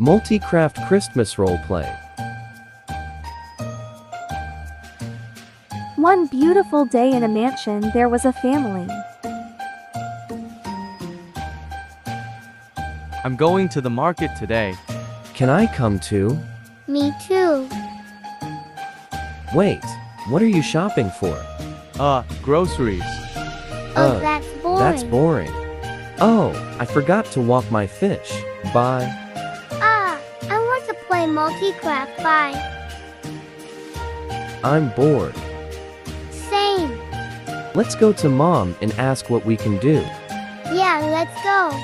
MultiCraft Christmas roleplay. One beautiful day in a mansion, there was a family. I'm going to the market today. Can I come too? Me too. Wait, what are you shopping for? Uh, groceries. Oh, Uh, that's boring. That's boring. Oh, I forgot to walk my fish. Bye. Play MultiCraft. Bye. I'm bored. Same. Let's go to mom and ask what we can do. Yeah, let's go.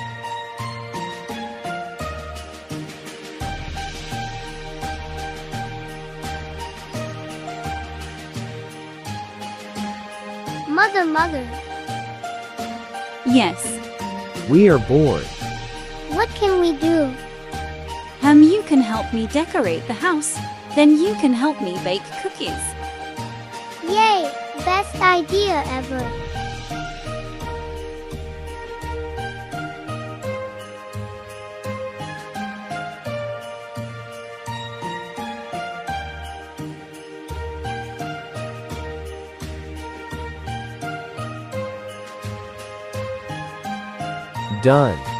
Mother, mother, Yes. We are bored. what can we do? You can help me decorate the house. Then you can help me bake cookies. Yay! Best idea ever. Done.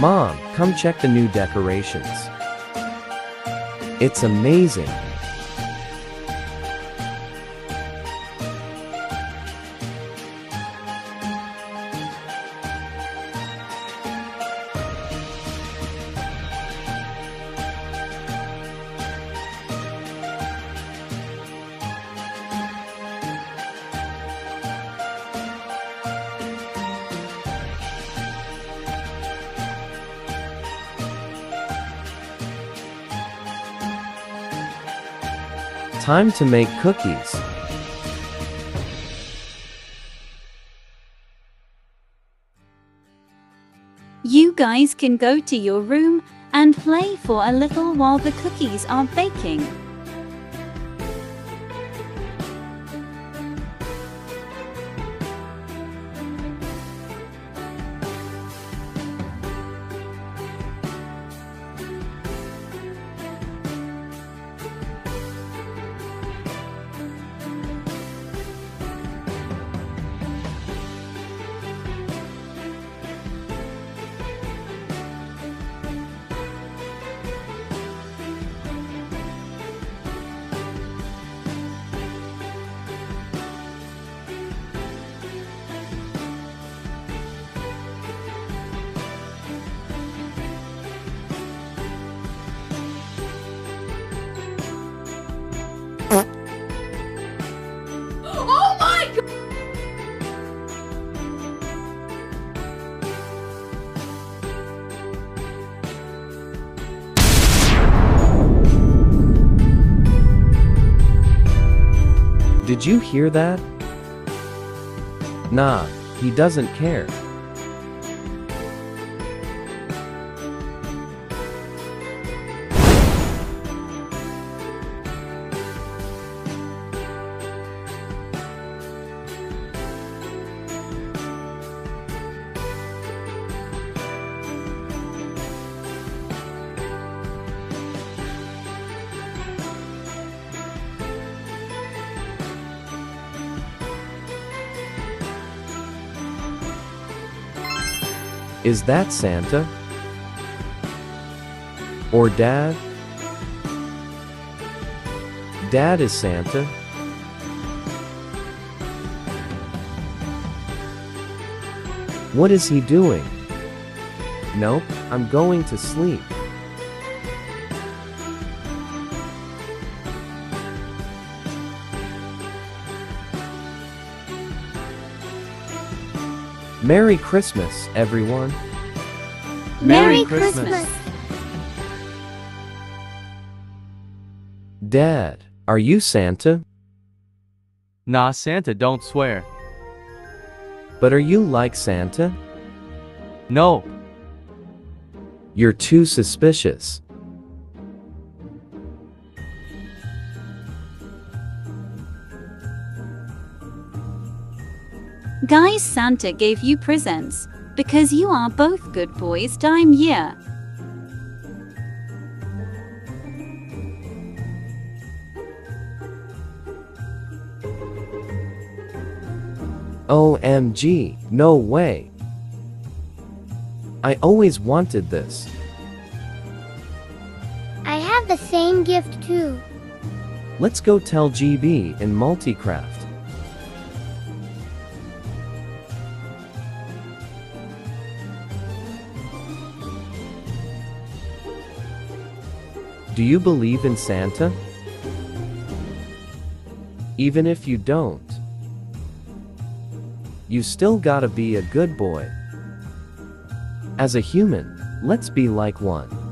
Mom, come check the new decorations. It's amazing. Time to make cookies. You guys can go to your room and play for a little while the cookies are baking. Did you hear that? Nah, he doesn't care. Is that Santa? Or Dad? Dad is Santa. What is he doing? Nope, I'm going to sleep. Merry Christmas, everyone. Merry Christmas. Christmas. Dad, are you Santa? Nah, Santa, don't swear. But are you like Santa? No, You're too suspicious. Guys, Santa gave you presents because you are both good boys time year. OMG, no way. I always wanted this. I have the same gift too. Let's go tell GB in Multicraft. Do you believe in Santa? Even if you don't, you still gotta be a good boy. As a human, let's be like one.